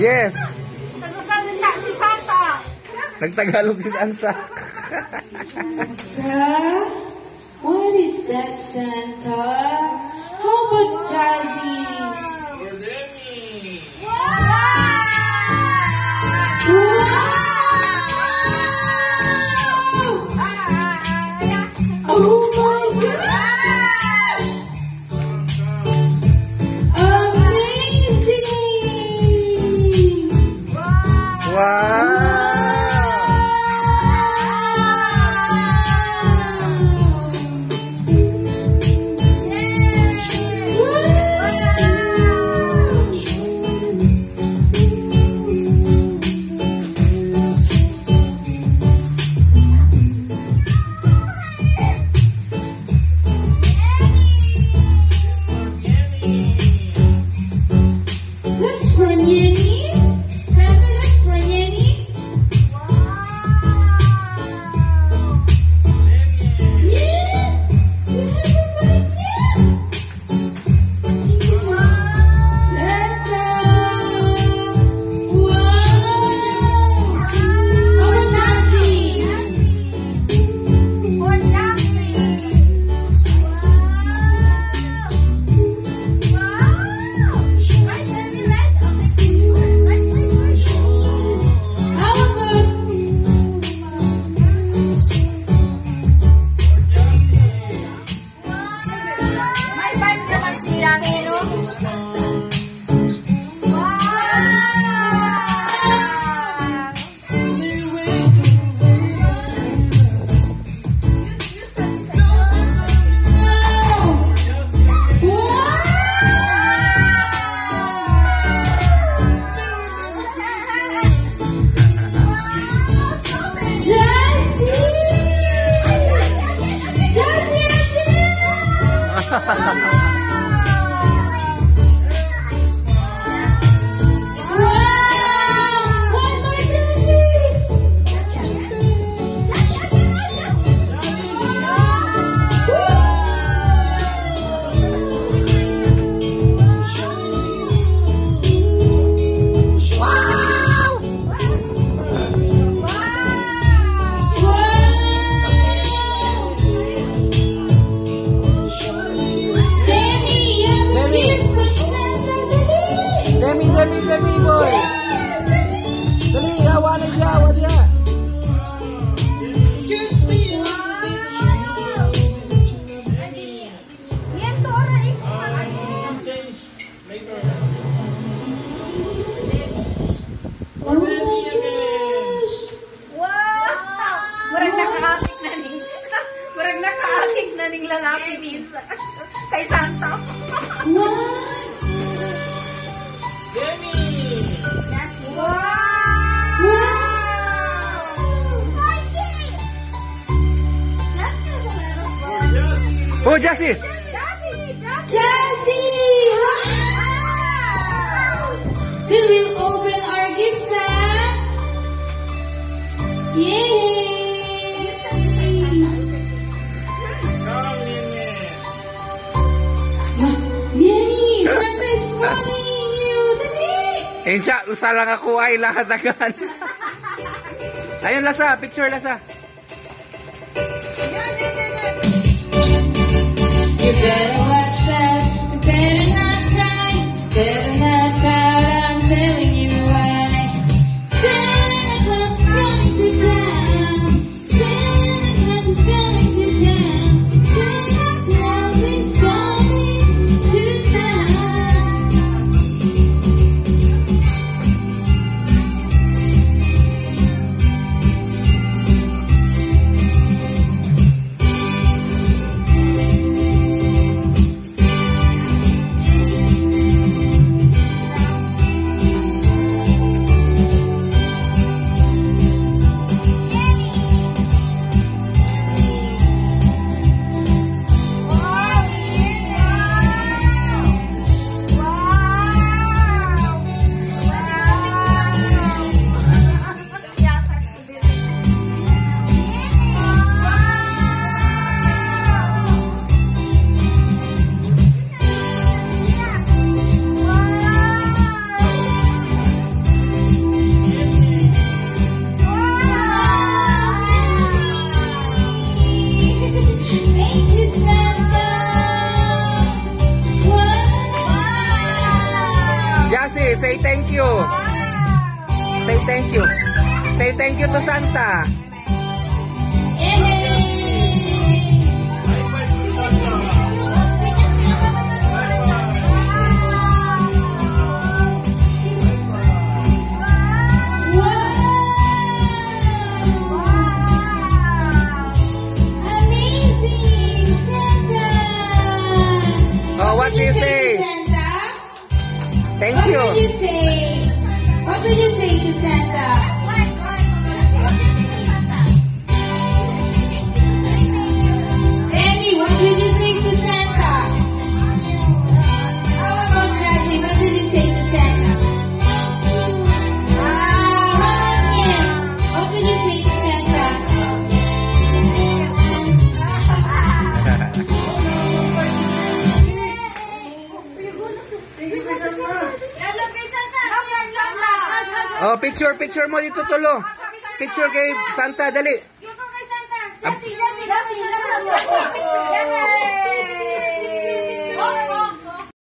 yes. Nagsasalita si Santa. Nagtagalog si Santa. Santa? What is that, Santa? How about Jazzy's? Or Demi. Wow! Wow! wow! wow! Oh my Oh, Jessie! Jessie! We will open our gifts, huh? Yay! Insya, usa lang ako ay lahat agad. Ayun, Lasa. Picture, Lasa. yeah. Kasi, say thank you. Say thank you. Say thank you to Santa. Oh, what is it? Thank What you. would you say? What would you say to Santa? Oh, picture, picture mo dito tulo. Picture kay Santa, dali. Yay!